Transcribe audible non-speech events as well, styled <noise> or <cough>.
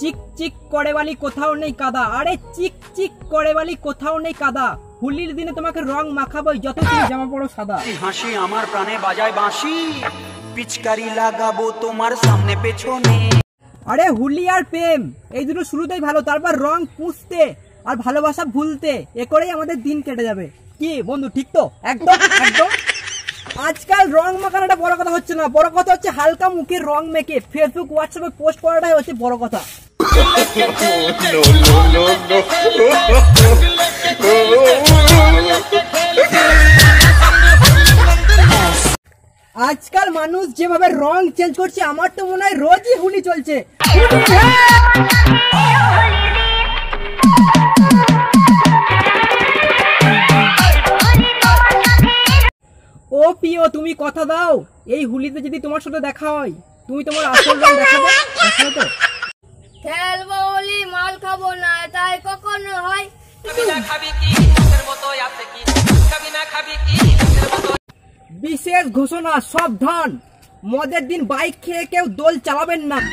চিক চিক করে বালি কোথাও নেই কাদা। আরে চিক চিক করে বালি কোথাও নেই কাদা। হোলির দিনে তোমাকে রং মাখাবোই যত তুমি জামা পড়ো সাদা। হাসি আমার প্রাণে বাজায় বাঁশি। পিচকারি লাগাবো তোমার সামনে পেছনে। আরে হুলি আর প্রেম এই দুটো শুরুতেই ভালো তারপর রং পুষতে আর ভালোবাসা ভুলতে এ করেই আমাদের দিন কেটে যাবে। কি বন্ধু ঠিক তো? একদম একদম। আজকাল রং মাখানোটা বড় কথা হচ্ছে না বড় কথা হচ্ছে হালকা মুখে রং মেখে ফেসবুক হোয়াটসঅ্যাপে পোস্ট করাটাই হচ্ছে বড় কথা। আজকাল মানুষ যেভাবে রং চেঞ্জ করছে, আমার তো মনে হয় রোজই হুলি চলছে। ও পিও, তুমি কথা দাও। এই হুলিতে যদি তোমার সাথে দেখা হয়, তুমি তোমার আসল রং দেখাবে? দেখাবে তো? খেলব বলি মাল খাব না তাই কখনো হয়? বিশেষ ঘোষণা সব সাবধান মদের দিন বাইক খেয়ে কেউ দোল চালাবেন না। <laughs>